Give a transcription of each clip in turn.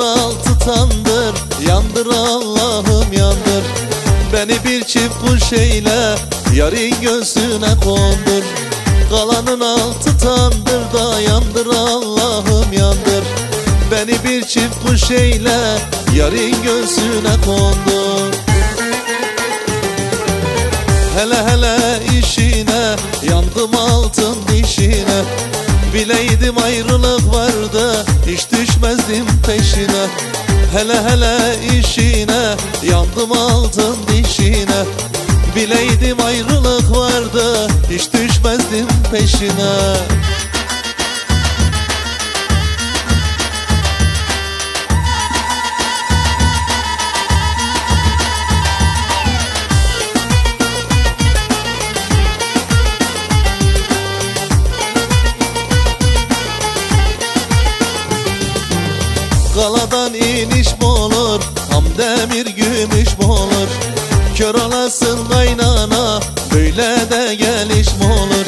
altı tandır Yandır Allah'ım yandır. Beni bir çift kuş eyle Yarın göğsüne kondur. Kalanın altı tandır da yandır Allah'ım yandır. Beni bir çift kuş eyle Yarın göğsüne kondur peşine Hele hele işine Yandım altın dişine. Bileydim ayrılık vardı Hiç düşmezdim peşine Kaladan iniş mi olur Ham demir gümüş mü olur Kör olasın kaynana Böyle de geliş mi olur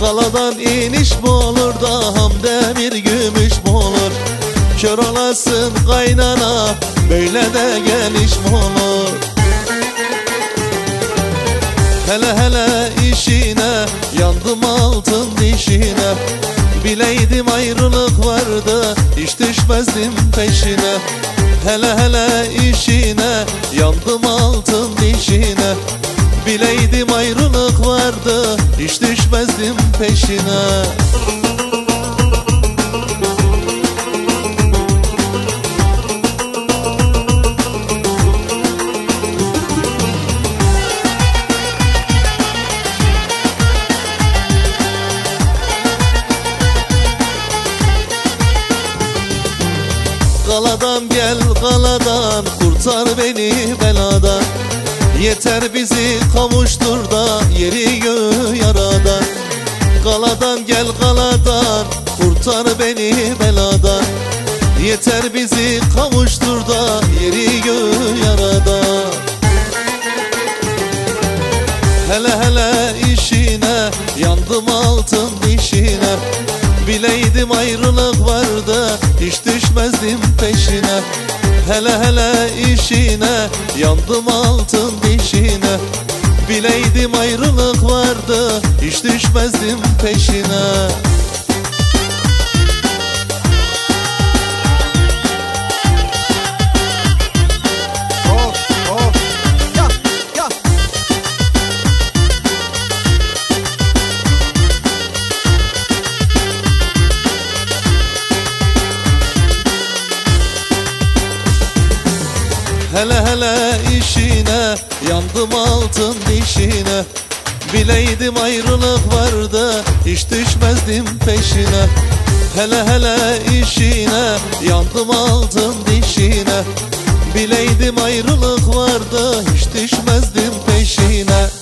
Kaladan iniş mi olur da Ham demir gümüş mü olur Kör olasın kaynana Böyle de geliş mi olur Hele hele işine Yandım altın dişine. Bileydim ayrılık vardı Hiç düşmezdim peşine. Hele hele işine Yandım altın dişine. Bileydim ayrılık vardı Hiç düşmezdim peşine Kaladan gel kaladan kurtar beni beladan. Yeter bizi kavuştur da yeri göğü yaradan Kaladan gel kaladan kurtar beni beladan. Yeter bizi kavuştur da yeri göğü yaradan Hele hele işine yandım altın dişine. Bileydim ayrılık düşmezdim peşine Hele hele işine yandım altın dişine. Bileydim ayrılık vardı hiç düşmezdim peşine Hele hele işine yandım altın dişine. Bileydim ayrılık vardı hiç düşmezdim peşine. Hele hele işine yandım altın dişine. Bileydim ayrılık vardı hiç düşmezdim peşine